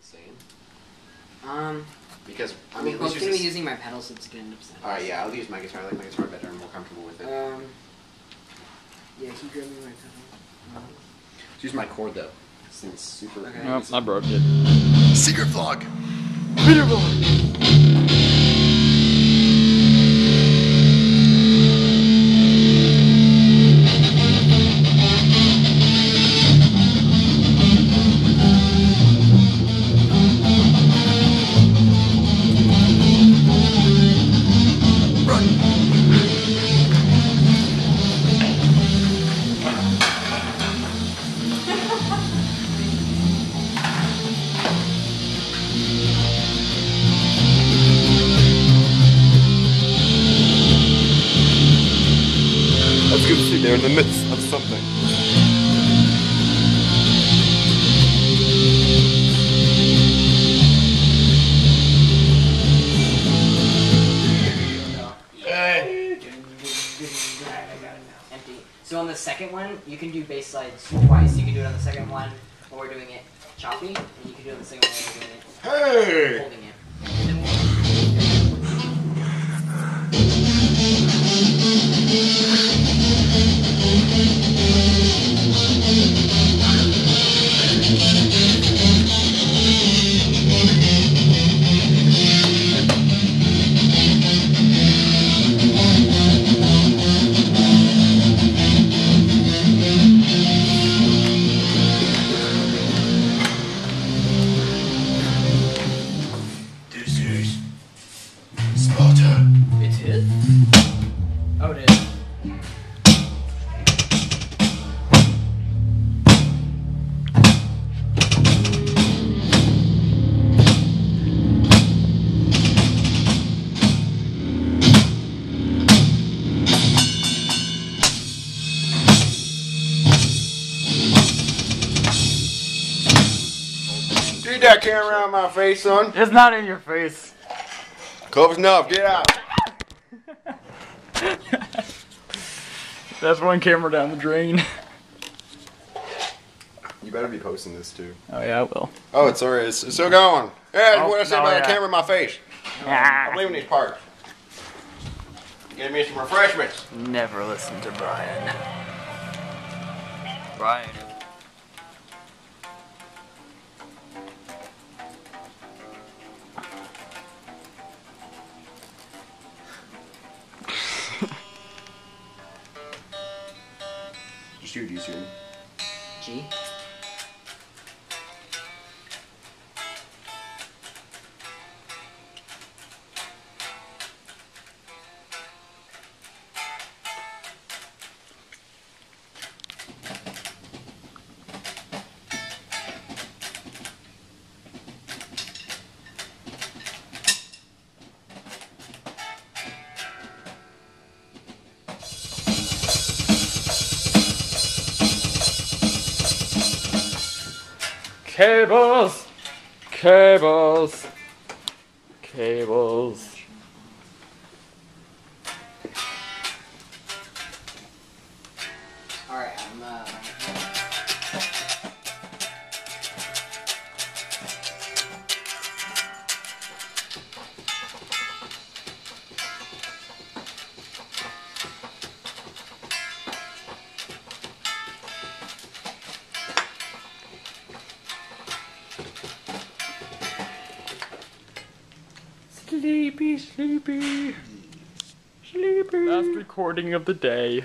Same. Um, Because I I mean, mean, at least both you're gonna be using my pedals, so it's gonna end up. All right, yeah, I'll use my guitar. I like my guitar better. I'm more comfortable with it. Um, yeah, he grabbed me my pedal. Um, Let's use my cord though, since it's super. Okay. Nope, I broke it. Secret vlog. That's in the midst of something. Hey. empty. So on the second one, you can do bass slides twice. You can do it on the second one when we're doing it choppy, and you can do it on the second one when we're doing it Hey. holding it. And then Get that camera of my face, son. It's not in your face. Close enough. Get out. That's one camera down the drain. You better be posting this too. Oh yeah, I will. Oh, it's alright. It's, it's still going. Yeah, that's Oh, what I said no, about yeah. the camera in my face. Ah. I'm leaving these parts. Give me some refreshments. Never listen to Brian. Brian. You, you. G. Cables! Cables! Cables. Alright, I'm, uh. Sleepy, sleepy. Sleepy. Last recording of the day.